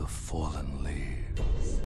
the fallen leaves.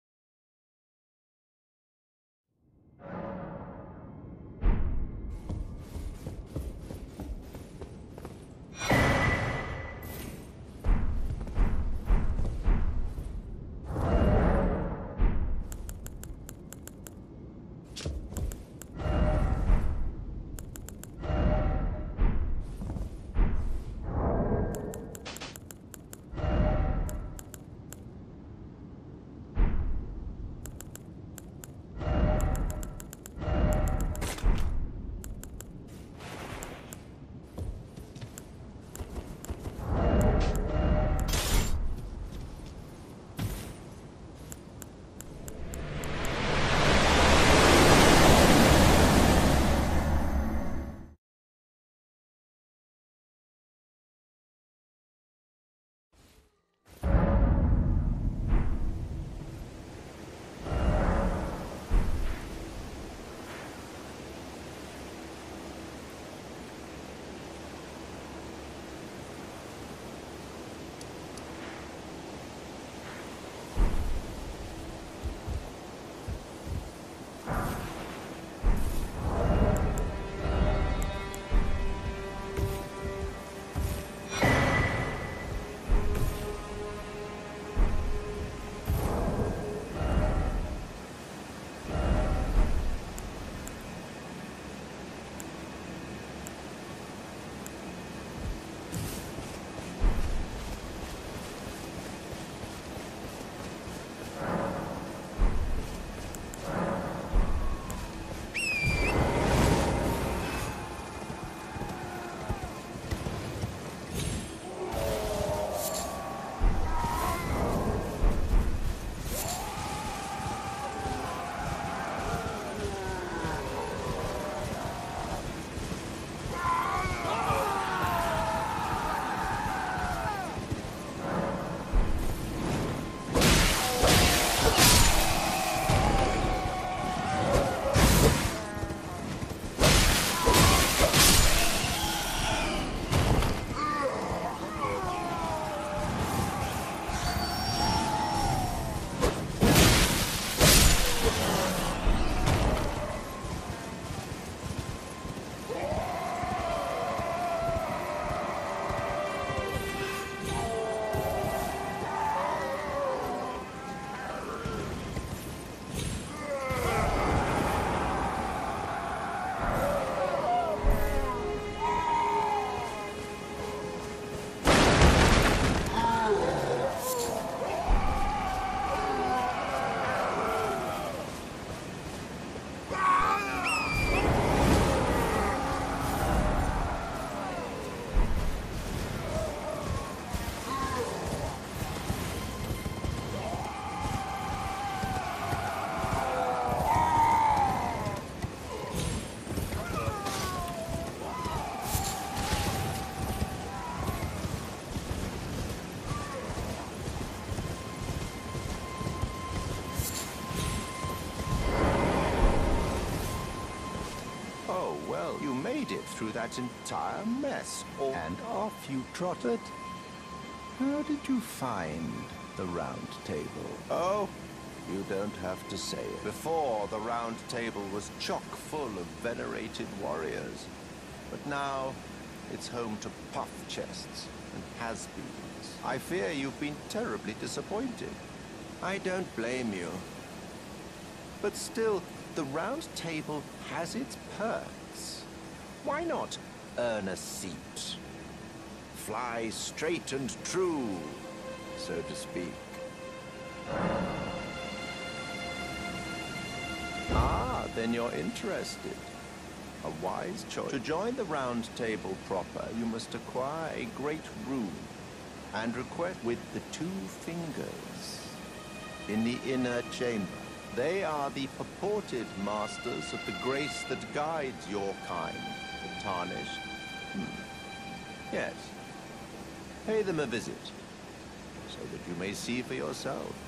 You made it through that entire mess. And off you trotted. How did you find the round table? Oh, you don't have to say it. Before, the round table was chock full of venerated warriors. But now, it's home to puff chests and has-beens. I fear you've been terribly disappointed. I don't blame you. But still, the round table has its perks. Why not earn a seat? Fly straight and true, so to speak. Ah, then you're interested. A wise choice. To join the round table proper, you must acquire a great rune and request with the two fingers in the inner chamber. They are the purported masters of the grace that guides your kind, tarnished. Hmm. Yes. Pay them a visit, so that you may see for yourself.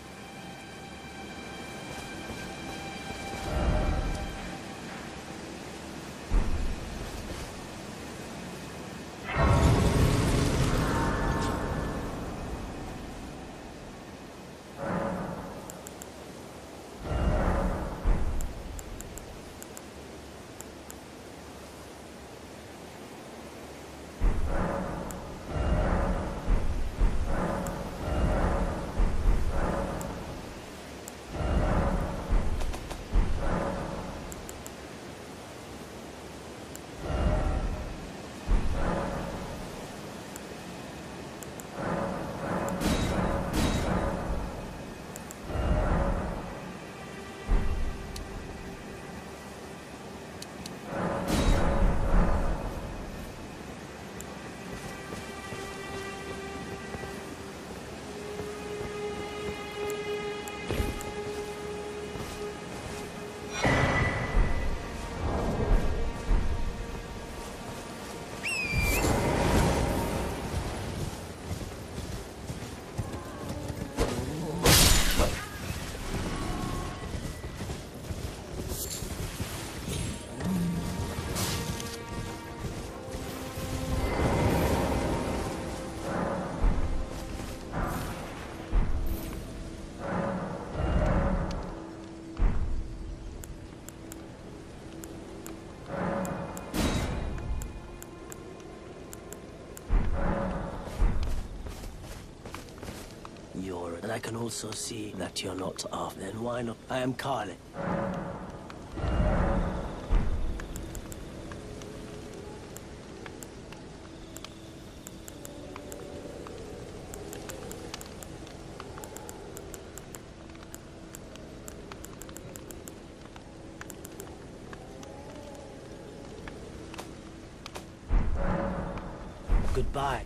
Can also see that you're not off. Then why not? I am Carly. Goodbye.